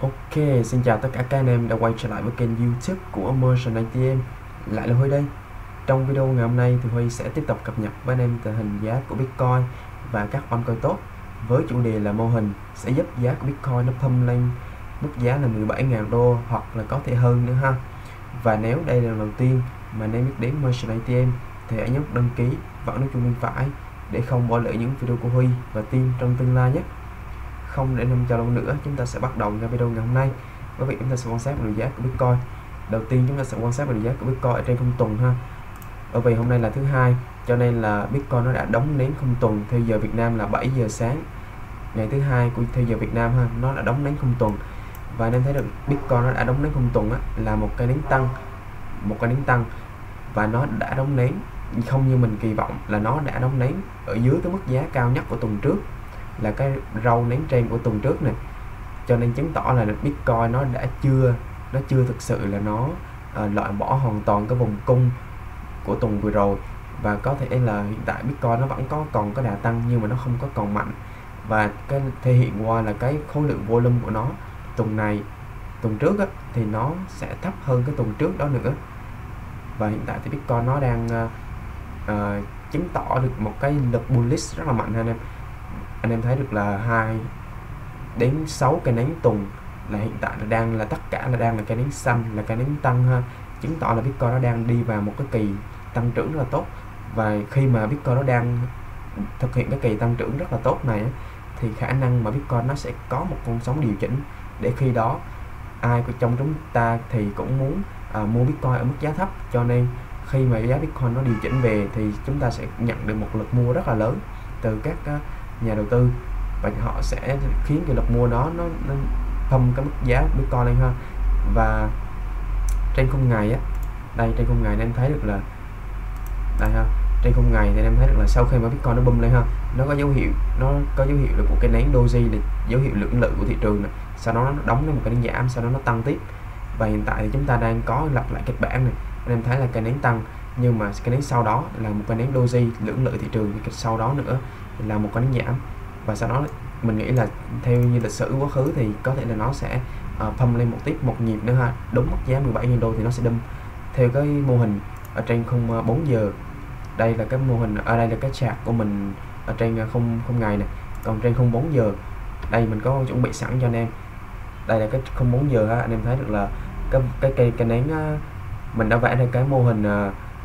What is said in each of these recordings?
Ok, xin chào tất cả các anh em đã quay trở lại với kênh youtube của Merchant ATM Lại là Huy đây. Trong video ngày hôm nay thì Huy sẽ tiếp tục cập nhật với anh em tình hình giá của Bitcoin và các coin tốt. Với chủ đề là mô hình sẽ giúp giá của Bitcoin nó thâm lên mức giá là 17.000 đô hoặc là có thể hơn nữa ha. Và nếu đây là lần đầu tiên mà anh em biết đến Merchant ATM thì hãy nhấn đăng ký và nút chuông bên phải để không bỏ lỡ những video của Huy và team trong tương lai nhé không để năm chờ lâu nữa chúng ta sẽ bắt đầu ngay video ngày hôm nay. Với việc chúng ta sẽ quan sát về giá của Bitcoin. Đầu tiên chúng ta sẽ quan sát về giá của Bitcoin ở trên không tuần ha. Bởi vì hôm nay là thứ hai cho nên là Bitcoin nó đã đóng nến không tuần. Theo giờ Việt Nam là 7 giờ sáng ngày thứ hai của theo giờ Việt Nam ha nó đã đóng nến không tuần. Và anh em thấy được Bitcoin nó đã đóng nến không tuần á, là một cái nến tăng một cái nến tăng. Và nó đã đóng nến không như mình kỳ vọng là nó đã đóng nến ở dưới cái mức giá cao nhất của tuần trước là cái râu nến trên của tuần trước này. Cho nên chứng tỏ là Bitcoin nó đã chưa nó chưa thực sự là nó uh, loại bỏ hoàn toàn cái vùng cung của tuần vừa rồi. Và có thể là hiện tại Bitcoin nó vẫn có còn có đà tăng nhưng mà nó không có còn mạnh. Và cái thể hiện qua là cái khối lượng volume của nó. Tuần này tuần trước á, thì nó sẽ thấp hơn cái tuần trước đó nữa. Và hiện tại thì Bitcoin nó đang uh, uh, chứng tỏ được một cái lực bullish rất là mạnh anh em anh em thấy được là hai đến 6 cây nến tuần là hiện tại là đang là tất cả là đang là cây nến xanh là cây nến tăng ha chứng tỏ là Bitcoin nó đang đi vào một cái kỳ tăng trưởng rất là tốt. Và khi mà Bitcoin nó đang thực hiện cái kỳ tăng trưởng rất là tốt này thì khả năng mà Bitcoin nó sẽ có một con sóng điều chỉnh. Để khi đó ai trong chúng ta thì cũng muốn à, mua Bitcoin ở mức giá thấp. Cho nên khi mà giá Bitcoin nó điều chỉnh về thì chúng ta sẽ nhận được một lực mua rất là lớn từ các uh, nhà đầu tư. Và họ sẽ khiến cái lực mua đó nó, nó thâm cái mức giá Bitcoin lên ha. Và trên khung ngày á đây trên khung ngày em thấy được là đây ha trên khung ngày thì em thấy được là sau khi mà Bitcoin nó bung lên ha nó có dấu hiệu nó có dấu hiệu là của cái nén doji là dấu hiệu lưỡng lự của thị trường này sau đó nó đóng lên một cái nén giảm sau đó nó tăng tiếp. Và hiện tại thì chúng ta đang có lặp lại kịch bản này. Anh em thấy là cái nén tăng nhưng mà cái nén sau đó là một cái nén doji lưỡng lự thị trường thì sau đó nữa là một cái giảm và sau đó mình nghĩ là theo như lịch sử quá khứ thì có thể là nó sẽ ờ, uh, pump lên một tiếp một nhịp nữa ha. Đúng mức giá 17.000 đô thì nó sẽ đâm theo cái mô hình ở trên khung 4 ờ, giờ. Đây là cái mô hình ở đây là cái chart của mình ở trên không không ngày này. Còn trên khung 4 giờ đây mình có chuẩn bị sẵn cho anh em. Đây là cái không 4 giờ ha anh em thấy được là cái cái cây cái nén mình đã vẽ ra cái mô hình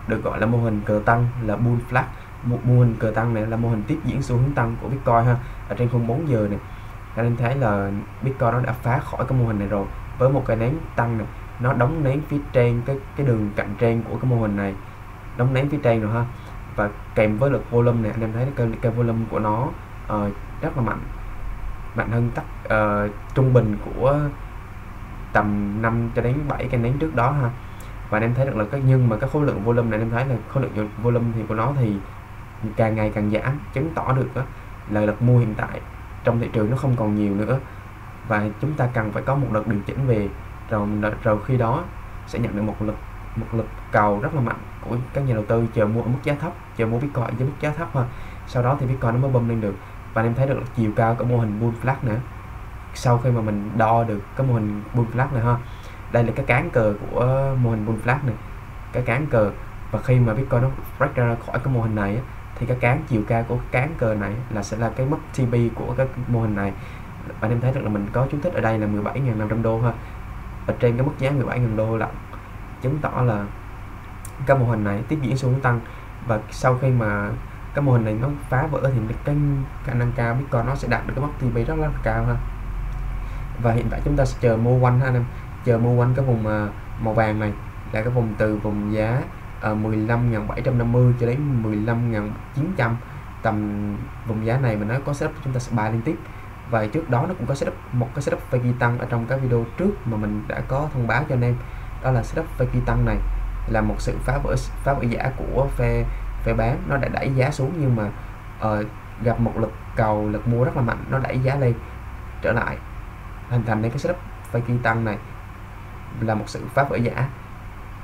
được gọi là mô hình cờ tăng là bull flag một mô hình cờ tăng này là mô hình tiếp diễn xu hướng tăng của Bitcoin ha. Ở trên khung 4 giờ này anh thấy là Bitcoin nó đã phá khỏi cái mô hình này rồi. Với một cái nén tăng này nó đóng nén phía trên cái cái đường cạnh trên của cái mô hình này. Đóng nén phía trên rồi ha. Và kèm với lực volume này anh em thấy cái, cái volume của nó uh, rất là mạnh. Mạnh hơn tắc uh, ờ, trung bình của tầm 5 cho đến 7 cái nén trước đó ha. Và anh em thấy được là cái nhưng mà cái khối lượng volume này anh em thấy là khối lượng volume thì của nó thì càng ngày càng giảm chứng tỏ được đó, là lực mua hiện tại trong thị trường nó không còn nhiều nữa. Và chúng ta cần phải có một đợt điều chỉnh về rồi rồi khi đó sẽ nhận được một lực một lực cầu rất là mạnh của các nhà đầu tư chờ mua ở mức giá thấp chờ mua bitcoin với mức giá thấp ha sau đó thì bitcoin nó mới bơm lên được. Và em thấy được chiều cao của mô hình bull flag nữa. Sau khi mà mình đo được cái mô hình bull flag này ha đây là cái cán cờ của mô hình bull flag này cái cán cờ. Và khi mà bitcoin nó break ra khỏi cái mô hình này thì cái cán, chiều cao của cán cờ này là sẽ là cái mức TP của cái mô hình này. Bạn em thấy được là mình có chú thích ở đây là 17.500 đô ha. Ở trên cái mức giá 17.000 đô là chứng tỏ là cái mô hình này tiếp diễn xu hướng tăng. Và sau khi mà cái mô hình này nó phá vỡ thì cái khả năng cao Bitcoin nó sẽ đạt được cái mức TP rất là cao ha. Và hiện tại chúng ta sẽ chờ mua quanh ha anh em. Chờ mua quanh cái vùng à, màu vàng này là cái vùng từ vùng giá À, 15.750 cho đến 15.900 tầm vùng giá này mình nói có setup chúng ta sẽ bài liên tiếp. Và trước đó nó cũng có setup một cái setup Fakey tăng ở trong các video trước mà mình đã có thông báo cho anh em. Đó là setup Fakey tăng này là một sự phá vỡ phá vỡ giả của phe phe bán. Nó đã đẩy giá xuống nhưng mà uh, gặp một lực cầu lực mua rất là mạnh nó đẩy giá lên trở lại. Hình thành nên cái setup Fakey tăng này là một sự phá vỡ giả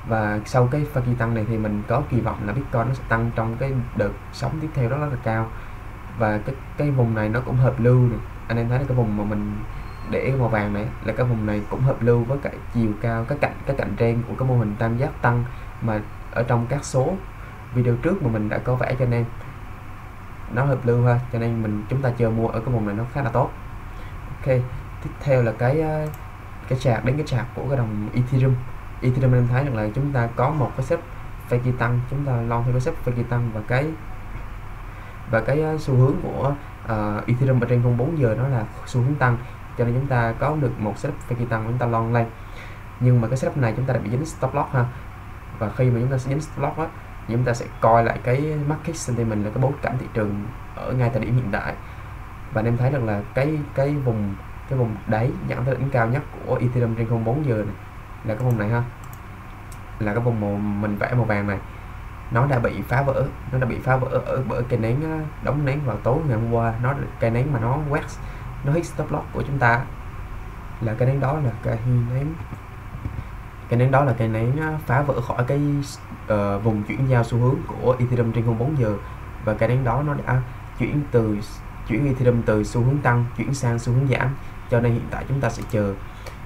và sau cái pha kỳ tăng này thì mình có kỳ vọng là Bitcoin nó sẽ tăng trong cái đợt sóng tiếp theo đó rất là cao. Và cái cái vùng này nó cũng hợp lưu này anh em thấy cái vùng mà mình để màu vàng này là cái vùng này cũng hợp lưu với cái chiều cao các cạnh các cạnh trên của cái mô hình tam giác tăng mà ở trong các số video trước mà mình đã có vẽ cho anh em. Nó hợp lưu ha, cho nên mình, chúng ta chờ mua ở cái vùng này nó khá là tốt. Ok, tiếp theo là cái ờ, cái chạc đến cái chạc của cái đồng Ethereum. Ethereum em thấy rằng là chúng ta có một cái xếp Fake tăng chúng ta lo theo cái xếp Fake tăng và cái và cái ờ, xu hướng của uh, Ethereum ở trên 04 giờ nó là xu hướng tăng. Cho nên chúng ta có được một setup Fake tăng chúng ta long lên nhưng mà cái setup này chúng ta đã bị dính stop loss ha. Và khi mà chúng ta sẽ dính stop loss á chúng ta sẽ coi lại cái market sentiment là cái bối cảnh thị trường ở ngay thời điểm hiện tại. Và em thấy rằng là cái cái vùng cái vùng đáy dẫn tới đỉnh cao nhất của Ethereum trên 04 giờ này là cái vùng này ha. Là cái vùng màu mình vẽ màu vàng này. Nó đã bị phá vỡ nó đã bị phá vỡ ở bởi cây nến đóng nến vào tối ngày hôm qua. Nó cây nến mà nó quét nó hit stop loss của chúng ta là cái nến đó là cây nến cái nến đó là cây nến phá vỡ khỏi cái uh, vùng chuyển giao xu hướng của Ethereum trên 04 giờ. Và cái nến đó nó đã chuyển từ chuyển Ethereum từ xu hướng tăng chuyển sang xu hướng giảm. Cho nên hiện tại chúng ta sẽ chờ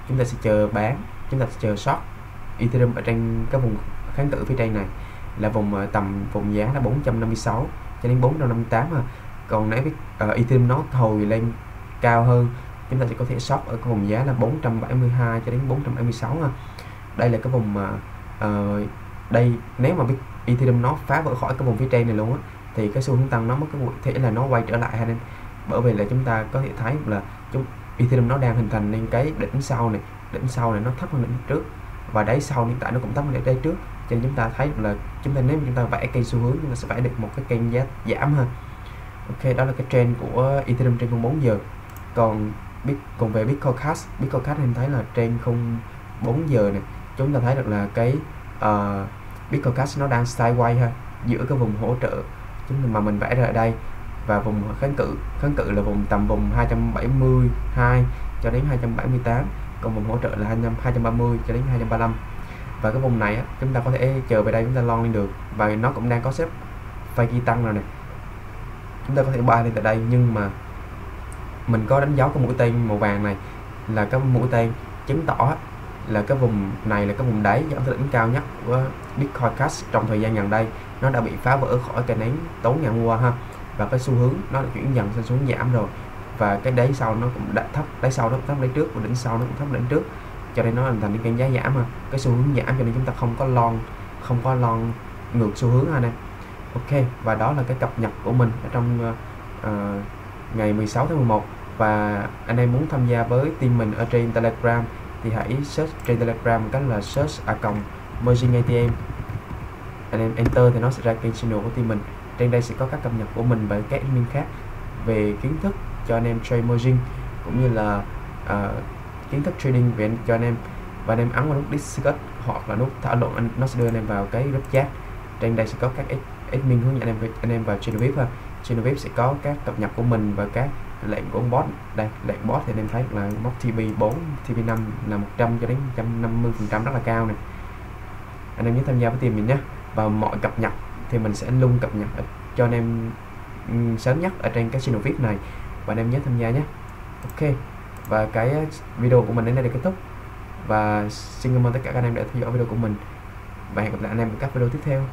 chúng ta sẽ chờ bán chúng ta chờ short. Ethereum ở trên cái vùng kháng cự phía trên này là vùng ờ, tầm vùng giá là 456 cho đến 458 à. Còn nếu uh, ờ, Ethereum nó hồi lên cao hơn chúng ta sẽ có thể short ở cái vùng giá là 472 cho đến 476 ha. À. đây là cái vùng mà uh, đây nếu mà Ethereum nó phá vỡ khỏi cái vùng phía trên này luôn á thì cái xu hướng tăng nó mất cái thể là nó quay trở lại hay nên bởi vì là chúng ta có thể thấy là chúng Ethereum nó đang hình thành nên cái đỉnh sau này đỉnh sau này nó thấp hơn đỉnh trước. Và đáy sau hiện tại nó cũng thấp hơn đáy trước. Cho nên chúng ta thấy là chúng ta nếu chúng ta vẽ cây xu hướng chúng ta sẽ vẽ được một cái kênh giá giảm ha ok đó là cái trend của Ethereum trên 04 giờ. Còn biết còn về Bitcoin Cash Bitcoin Cash em thấy là trên 04 giờ này chúng ta thấy được là cái ờ, uh, Bitcoin Cash nó đang sideways ha giữa cái vùng hỗ trợ chúng mà mình vẽ ra ở đây và vùng kháng cự kháng cự là vùng tầm vùng 272 cho đến 278 còn vùng hỗ trợ là 230 cho đến 235 và cái vùng này á, chúng ta có thể chờ về đây chúng ta lon lên được và nó cũng đang có xếp phay ghi tăng rồi này chúng ta có thể bay lên tại đây nhưng mà mình có đánh dấu cái mũi tên màu vàng này là cái mũi tên chứng tỏ là cái vùng này là cái vùng đáy dẫn tới đỉnh cao nhất của Bitcoin Cash trong thời gian gần đây. Nó đã bị phá vỡ khỏi cái nến tối ngày hôm qua ha và cái xu hướng nó đã chuyển dần sang xuống giảm rồi. Và cái đáy sau nó cũng đã thấp đáy sau nó cũng thấp đáy trước và đỉnh sau nó cũng thấp đỉnh trước. Cho nên nó hình thành cái giá giảm mà. Cái xu hướng giảm cho nên chúng ta không có lon không có lon ngược xu hướng anh em. Ok và đó là cái cập nhật của mình ở trong uh, ngày 16 tháng 11 và anh em muốn tham gia với team mình ở trên telegram thì hãy search trên telegram cách là search a cộng merging atm anh em enter thì nó sẽ ra kênh channel của team mình trên đây sẽ có các cập nhật của mình và các admin khác về kiến thức cho anh em trade margin cũng như là uh, kiến thức trading về cho anh em. Và anh em ấn vào nút discuss hoặc là nút thảo luận anh nó sẽ đưa anh em vào cái group chat. Trên đây sẽ có các admin hướng dẫn anh em anh em vào channel vip ha. Channel vip sẽ có các cập nhật của mình và các lệnh của bot đây lệnh bot thì anh em thấy là bot TP 4 TP 5 là 100 cho đến 150 phần trăm rất là cao này anh em nhớ tham gia với team mình nhé. Và mọi cập nhật thì mình sẽ luôn cập nhật cho anh em ừ, sớm nhất ở trên cái channel vip này. Và anh em nhớ tham gia nhé. Ok. Và cái ờ, video của mình đến đây là kết thúc. Và xin cảm ơn tất cả các anh em đã theo dõi video của mình. Và hẹn gặp lại anh em ở các video tiếp theo.